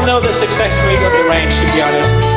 all know the success rate of the range, to be honest.